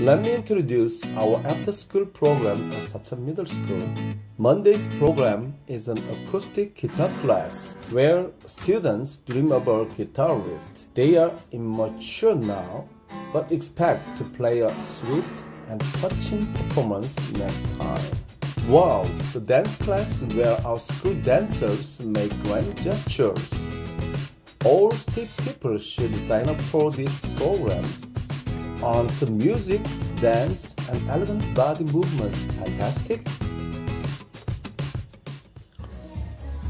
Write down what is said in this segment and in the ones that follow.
Let me introduce our after school program at Sachon Middle School. Monday's program is an acoustic guitar class where students dream about guitarist. They are immature now but expect to play a sweet and touching performance next time. Wow, the dance class where our school dancers make grand gestures. All state people should sign up for this program. On to music, dance, and elegant body movements. Fantastic!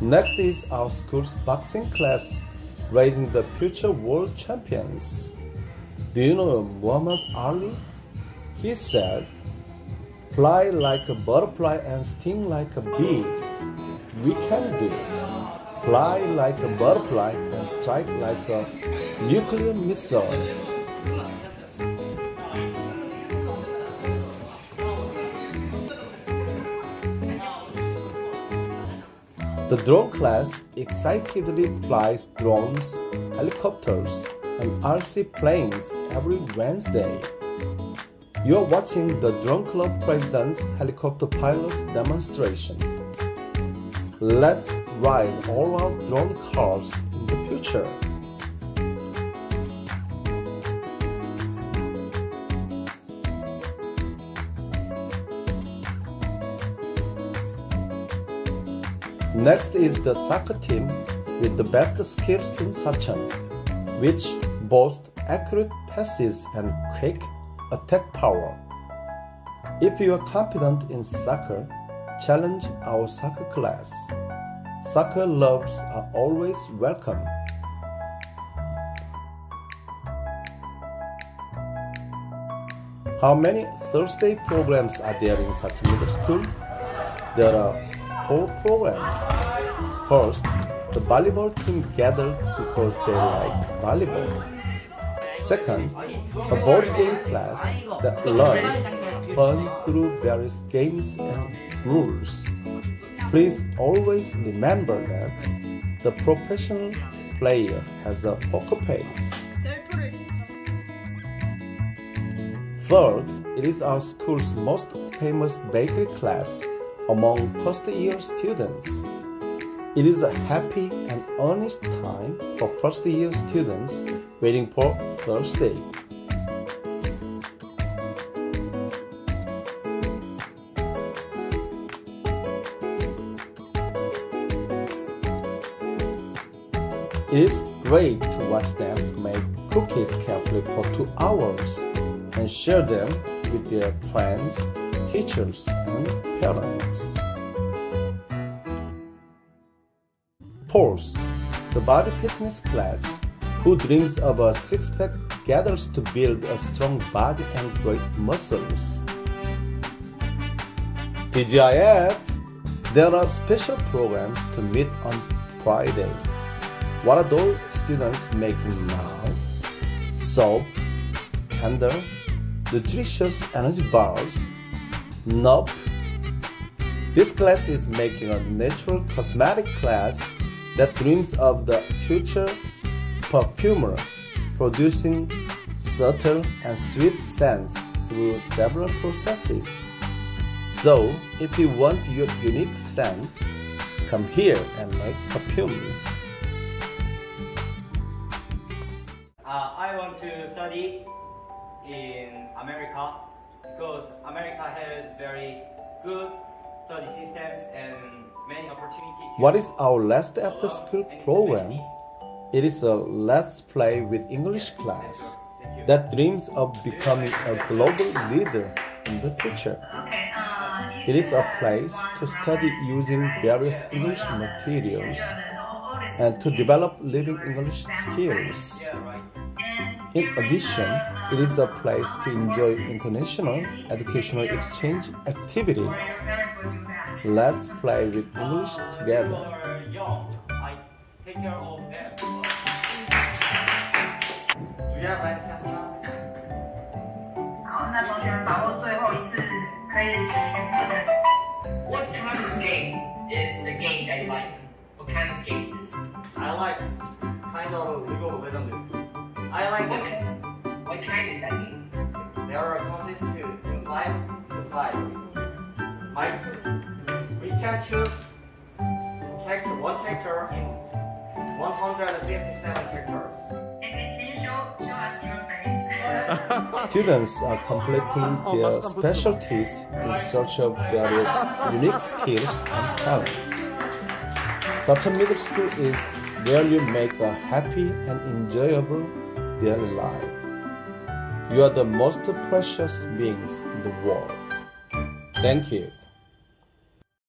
Next is our school's boxing class, raising the future world champions. Do you know Muhammad Ali? He said, Fly like a butterfly and sting like a bee. We can do. Fly like a butterfly and strike like a nuclear missile. The drone class excitedly flies drones, helicopters, and RC planes every Wednesday. You're watching the Drone Club President's helicopter pilot demonstration. Let's ride all our drone cars in the future. Next is the soccer team with the best skills in Sachon, which boast accurate passes and quick attack power. If you are confident in soccer, challenge our soccer class. Soccer lovers are always welcome. How many Thursday programs are there in Sachon Middle School? There are four programs. First, the volleyball team gathered because they like volleyball. Second, a board game class that learns fun through various games and rules. Please always remember that the professional player has a poker face. Third, it is our school's most famous bakery class among first year students. It is a happy and earnest time for first year students waiting for Thursday. It is great to watch them make cookies carefully for two hours and share them with their friends, teachers, and parents. Fourth, the body fitness class. Who dreams of a six pack gathers to build a strong body and great muscles. TGIF, there are special programs to meet on Friday. What are those students making now? Soap, tender, nutritious energy bars, Nope. This class is making a natural cosmetic class that dreams of the future perfumer, producing subtle and sweet scents through several processes. So, if you want your unique scent, come here and make perfumes. Uh, I want to study in America because America has very good study systems and many opportunities. What is our last after school program? It is a Let's Play with English class that dreams of becoming a global leader in the future. It is a place to study using various English materials and to develop living English skills. In addition, it is a place to enjoy international educational exchange activities. Let's play with English together. I take care of them. Do you have like pasta? 好，那同学们把握最后一次可以选择的 What kind of game is the game that you like? What kind of game? I like kind of League of Legends. I like what? What kind is that game? There are consists to in five to five. My we can choose character one character in 157 characters. Can you show, show us your face? Students are completing their specialties in search of various unique skills and talents. Sachon middle school is where you make a happy and enjoyable daily life. You are the most precious beings in the world. Thank you.